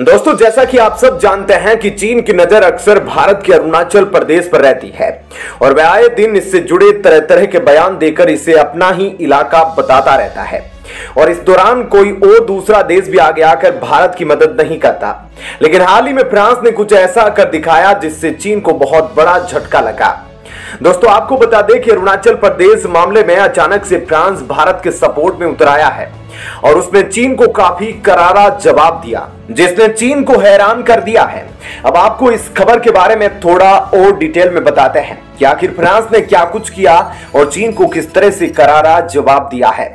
दोस्तों, जैसा कि आप सब जानते हैं कि चीन की नज़र अक्सर भारत के अरुणाचल प्रदेश पर रहती है। और वह आए दिन इससे जुड़े तरह तरह के बयान देकर इसे अपना ही इलाका बताता रहता है। और इस दौरान कोई और दूसरा देश भी आगे आकर भारत की मदद नहीं करता। लेकिन हाल ही में फ्रांस ने कुछ ऐसा कर दिखाया जिससे चीन को बहुत बड़ा झटका लगा। दोस्तों, आपको बता दें कि अरुणाचल प्रदेश मामले में अचानक से फ्रांस भारत के सपोर्ट में उतर आया है और उसने चीन को काफ़ी करारा जवाब दिया, जिसने चीन को हैरान कर दिया है। अब आपको इस खबर के बारे में थोड़ा और डिटेल में बताते हैं कि आखिर फ्रांस ने क्या कुछ किया और चीन को किस तरह से करारा जवाब दिया है।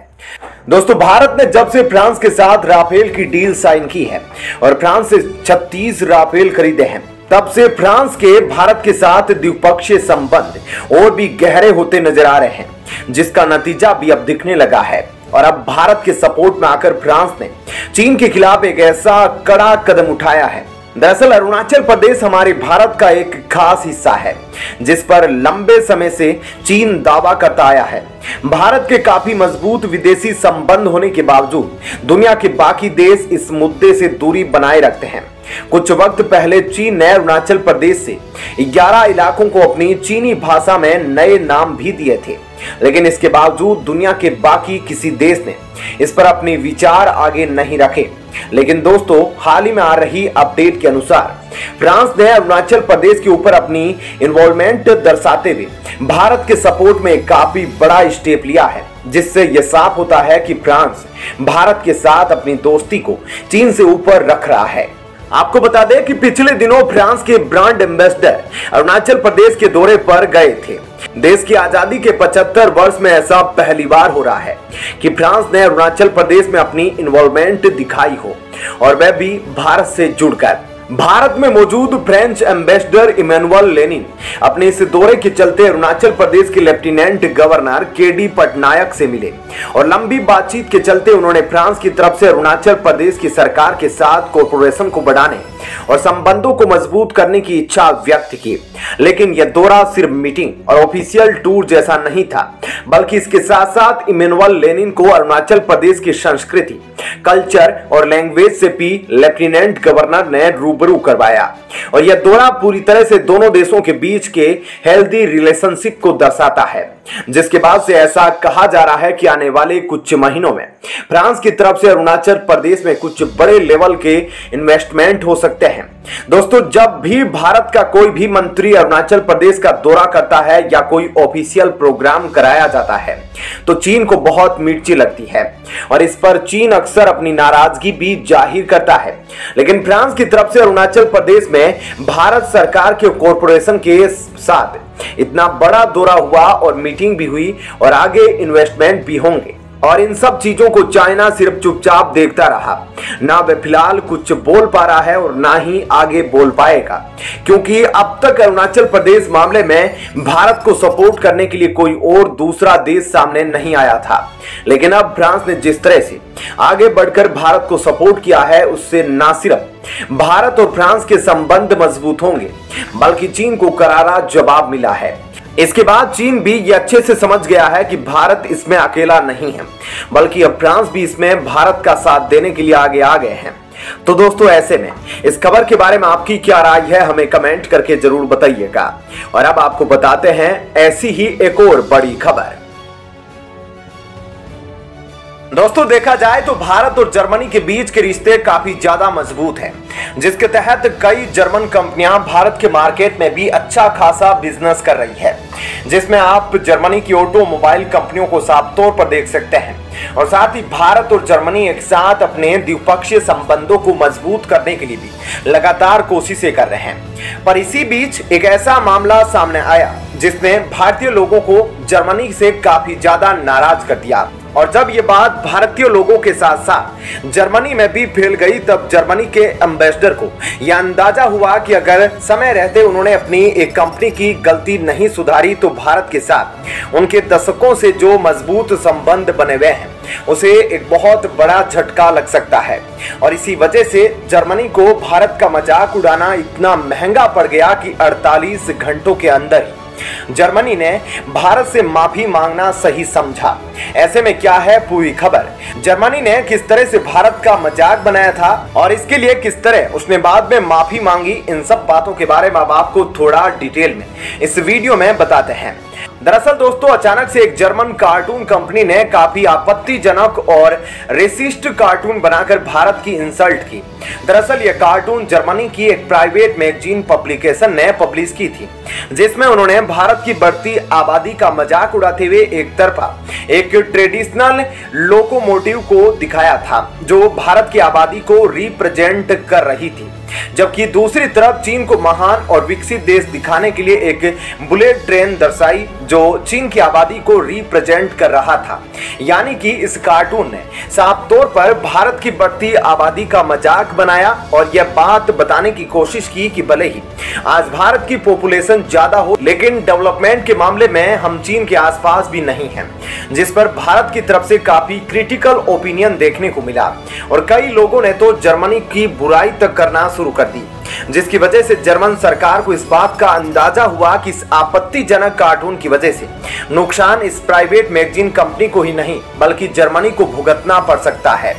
दोस्तों, भारत ने जब से फ्रांस के साथ राफेल की डील साइन की है और फ्रांस से 36 राफेल खरीदे हैं तब से फ्रांस के, भारत के साथ द्विपक्षीय संबंध और भी गहरे होते नज़र आ रहे हैं, जिसका नतीजा भी अब दिखने लगा है। और अब भारत के सपोर्ट में आकर फ्रांस ने चीन के खिलाफ एक ऐसा कड़ा कदम उठाया है। दरअसल, अरुणाचल प्रदेश हमारे भारत का एक खास हिस्सा है, जिस पर लंबे समय से चीन दावा करता आया है। भारत के काफ़ी मज़बूत विदेशी संबंध होने के बावजूद, दुनिया के बाकी देश इस मुद्दे से दूरी बनाए रखते हैं। कुछ वक्त पहले चीन ने अरुणाचल प्रदेश से 11 इलाकों को अपनी चीनी भाषा में नए नाम भी दिए थे। लेकिन इसके बावजूद, दुनिया के बाकी किसी देश ने इस पर अपने विचार आगे नहीं रखे। लेकिन दोस्तों, हाल ही में आ रही अपडेट के अनुसार, फ्रांस ने अरुणाचल प्रदेश के ऊपर अपनी इन्वॉल्वमेंट दर्शाते हुए भारत के सपोर्ट में काफ़ी बड़ा स्टेप लिया है, जिससे यह साफ़ होता है कि फ्रांस भारत के साथ अपनी दोस्ती को चीन से ऊपर रख रहा है। आपको बता दें कि पिछले दिनों फ्रांस के ब्रांड एम्बेसडर अरुणाचल प्रदेश के दौरे पर गए थे। देश की आज़ादी के 75 वर्ष में ऐसा पहली बार हो रहा है कि फ्रांस ने अरुणाचल प्रदेश में अपनी इन्वॉल्वमेंट दिखाई हो, और वह भी भारत से जुड़कर। भारत में मौजूद फ्रेंच एम्बेसडर इमेनुअल लेनिन अपने इस दौरे के चलते अरुणाचल प्रदेश के lieutenant governor K D Patnaik से मिले और लंबी बातचीत के चलते उन्होंने फ्रांस की तरफ़ से अरुणाचल प्रदेश की सरकार के साथ कॉरपोरेशन को बढ़ाने और संबंधों को मज़बूत करने की इच्छा व्यक्त की। लेकिन यह दौरा सिर्फ़ मीटिंग और ऑफिशियल टूर जैसा नहीं था, बल्कि इसके साथ साथ इमेनुअल लेनिन को अरुणाचल प्रदेश की संस्कृति, कल्चर और लैंग्वेज से भी लेफ्टिनेंट गवर्नर ने रूबरू करवाया। और यह दौरा पूरी तरह से दोनों देशों के बीच के हेल्दी रिलेशनशिप को दर्शाता है। जिसके बाद से ऐसा कहा जा रहा है कि आने वाले कुछ महीनों में फ्रांस की तरफ़ से अरुणाचल प्रदेश में कुछ बड़े लेवल के इन्वेस्टमेंट हो सकते हैं। दोस्तों, जब भी भारत का कोई भी मंत्री अरुणाचल प्रदेश का दौरा करता है या कोई ऑफिशियल प्रोग्राम कराया जाता है तो चीन को बहुत मिर्ची लगती है और इस पर चीन अक्सर अपनी नाराज़गी भी ज़ाहिर करता है। लेकिन फ्रांस की तरफ़ से अरुणाचल प्रदेश में भारत सरकार के कॉरपोरेशन के साथ इतना बड़ा दौरा हुआ और मीटिंग भी हुई और आगे इन्वेस्टमेंट भी होंगे। और इन सब चीज़ों को चाइना सिर्फ़ चुपचाप देखता रहा। ना वे फ़िलहाल कुछ बोल पा रहा है और ना ही आगे बोल पाएगा, क्योंकि अब तक अरुणाचल प्रदेश मामले में भारत को सपोर्ट करने के लिए कोई और दूसरा देश सामने नहीं आया था। लेकिन अब फ्रांस ने जिस तरह से आगे बढ़कर भारत को सपोर्ट किया है, उससे ना सिर्फ़ भारत और फ्रांस के संबंध मज़बूत होंगे, बल्कि चीन को करारा जवाब मिला है। इसके बाद चीन भी ये अच्छे से समझ गया है कि भारत इसमें अकेला नहीं है, बल्कि अब फ्रांस भी इसमें भारत का साथ देने के लिए आगे आ गए हैं। तो दोस्तों, ऐसे में इस खबर के बारे में आपकी क्या राय है, हमें कमेंट करके ज़रूर बताइएगा। और अब आपको बताते हैं, ऐसी ही एक और बड़ी खबर। दोस्तों, देखा जाए तो भारत और जर्मनी के बीच के रिश्ते काफ़ी ज़्यादा मज़बूत हैं, जिसके तहत कई जर्मन कंपनियाँ भारत के मार्केट में भी अच्छा खासा बिज़नेस कर रही है, जिसमें आप जर्मनी की ऑटोमोबाइल कंपनियों को साफ़ तौर पर देख सकते हैं। और साथ ही भारत और जर्मनी एक साथ अपने द्विपक्षीय संबंधों को मज़बूत करने के लिए भी लगातार कोशिशें कर रहे हैं। पर इसी बीच एक ऐसा मामला सामने आया, जिसने भारतीय लोगों को जर्मनी से काफ़ी ज़्यादा नाराज़ कर दिया। और जब ये बात भारतीय लोगों के साथ साथ जर्मनी में भी फैल गई, तब जर्मनी के एम्बेसडर को यह अंदाज़ा हुआ कि अगर समय रहते उन्होंने अपनी एक कंपनी की गलती नहीं सुधारी तो भारत के साथ उनके दशकों से जो मज़बूत संबंध बने हुए हैं, उसे एक बहुत बड़ा झटका लग सकता है। और इसी वजह से जर्मनी को भारत का मज़ाक उड़ाना इतना महँगा पड़ गया कि 48 घंटों के अंदर ही जर्मनी ने भारत से माफ़ी मांगना सही समझा। ऐसे में क्या है पूरी खबर? जर्मनी ने किस तरह से भारत का मज़ाक बनाया था और इसके लिए किस तरह उसने बाद में माफ़ी मांगी इन सब बातों के बारे में अब आपको थोड़ा डिटेल में इस वीडियो में बताते हैं। दरअसल दोस्तों, अचानक से एक जर्मन कार्टून कंपनी ने काफ़ी आपत्तिजनक और रेसिस्ट कार्टून बनाकर भारत की इंसल्ट की। दरअसल यह कार्टून जर्मनी की एक प्राइवेट मैगजीन पब्लिकेशन ने पब्लिश की थी, जिसमें उन्होंने भारत की बढ़ती आबादी का मज़ाक उड़ाते हुए एक तरफा एक ट्रेडिशनल लोकोमोटिव को दिखाया था, जो भारत की आबादी को रिप्रेजेंट कर रही थी। जबकि दूसरी तरफ़ चीन को महान और विकसित देश दिखाने के लिए एक बुलेट ट्रेन दर्शाई, जो चीन की आबादी को रिप्रेजेंट कर रहा था। यानी कि इस कार्टून ने साफ़ तौर पर भारत की बढ़ती आबादी का मज़ाक बनाया और यह बात बताने की कोशिश की कि भले ही आज भारत की पॉपुलेशन ज़्यादा हो, लेकिन डेवलपमेंट के मामले में हम चीन के आसपास भी नहीं हैं, जिस पर भारत की तरफ़ से काफ़ी क्रिटिकल ओपिनियन देखने को मिला। और कई लोगों ने तो जर्मनी की बुराई तक करना शुरू कर दी। जिसकी वजह से जर्मन सरकार को इस बात का अंदाज़ा हुआ कि इस आपत्तिजनक कार्टून की वजह से नुकसान इस प्राइवेट मैगजीन कंपनी को ही नहीं, बल्कि जर्मनी को भुगतना पड़ सकता है,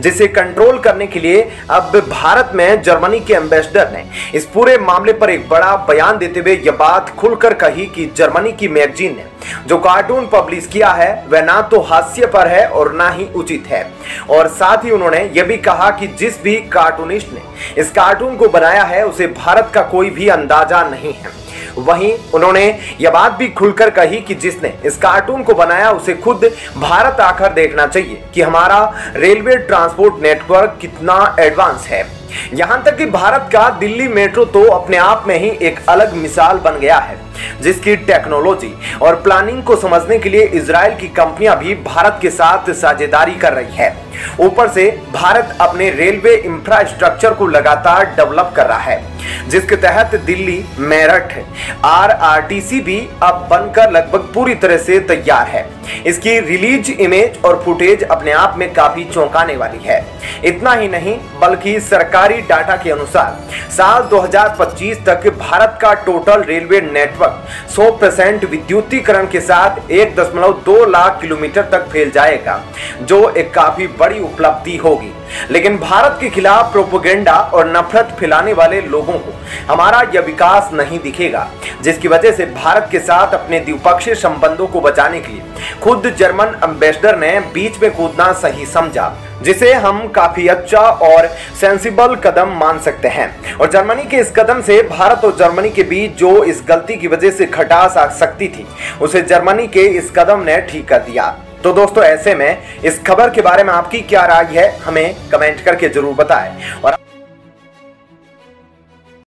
जिसे कंट्रोल करने के लिए अब भारत में जर्मनी के एम्बेसडर ने इस पूरे मामले पर एक बड़ा बयान देते हुए यह बात खुलकर कही कि जर्मनी की मैगजीन ने जो कार्टून पब्लिश किया है, वह ना तो हास्य पर है और ना ही उचित है। और साथ ही उन्होंने यह भी कहा कि जिस भी कार्टूनिस्ट ने इस कार्टून को बनाया है, उसे भारत का कोई भी अंदाज़ा नहीं है। वहीं उन्होंने यह बात भी खुलकर कही कि जिसने इस कार्टून को बनाया, उसे खुद भारत आकर देखना चाहिए कि हमारा रेलवे ट्रांसपोर्ट नेटवर्क कितना एडवांस है। यहाँ तक कि भारत का दिल्ली मेट्रो तो अपने आप में ही एक अलग मिसाल बन गया है। जिसकी टेक्नोलॉजी और प्लानिंग को समझने के लिए इसराइल की कंपनियाँ भी भारत के साथ साझेदारी कर रही है। ऊपर से भारत अपने रेलवे इंफ्रास्ट्रक्चर को लगातार डेवलप कर रहा है, जिसके तहत दिल्ली, मेरठ आरआरटीसी भी अब बनकर लगभग पूरी तरह से तैयार है। इसकी रिलीज़ इमेज और फुटेज अपने आप में काफ़ी चौंकाने वाली है। इतना ही नहीं, बल्कि सरकारी डाटा के अनुसार साल 2025 तक भारत का टोटल रेलवे नेटवर्क 100 परसेंट विद्युतीकरण के साथ एक दशमलव दो लाख किलोमीटर तक फैल जाएगा, जो एक काफ़ी बड़ी उपलब्धि होगी। लेकिन भारत के खिलाफ प्रोपोगेंडा और नफरत फैलाने वाले लोगों को हमारा यह विकास नहीं दिखेगा, जिसकी वजह से भारत के साथ अपने द्विपक्षीय संबंधों को बचाने के लिए खुद जर्मन एम्बेसडर ने बीच में कूदना सही समझा, जिसे हम काफ़ी अच्छा और सेंसिबल कदम मान सकते हैं। और जर्मनी के इस कदम से भारत और जर्मनी के बीच जो इस गलती की वजह से खटास आ सकती थी, उसे जर्मनी के इस कदम ने ठीक कर दिया। तो दोस्तों, ऐसे में इस खबर के बारे में आपकी क्या राय है, हमें कमेंट करके ज़रूर बताएँ। और